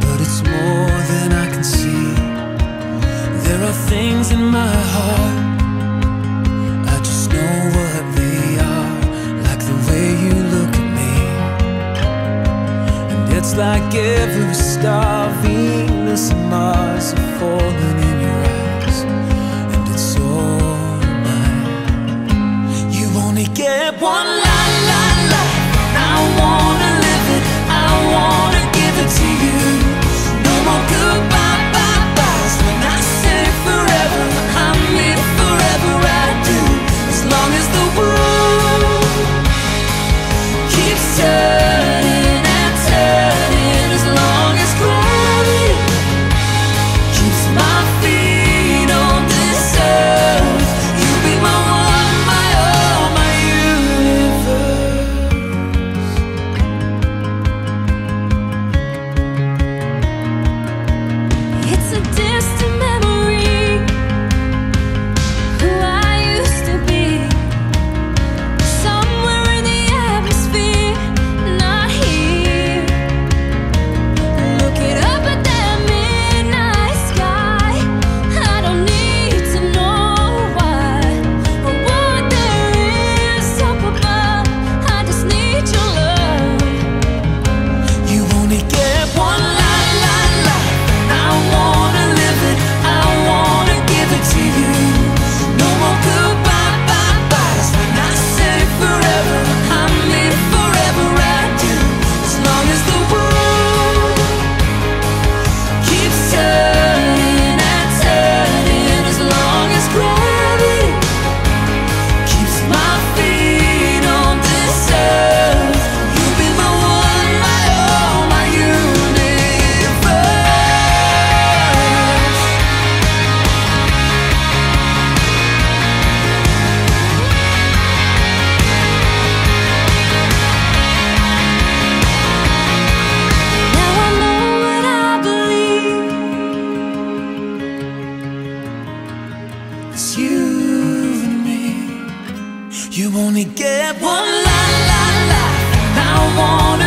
but it's more than I can see. There are things in my heart, I just know what they are, like the way you look at me. And it's like every star, Venus and Mars are You only get one life, life, life, and I wanna.